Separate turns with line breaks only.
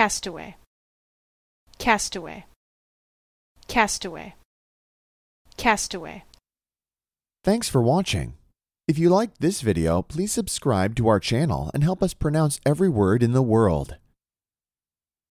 castaway, castaway, castaway, castaway.
Thanks for watching. If you liked this video, please subscribe to our channel and help us pronounce every word in the world.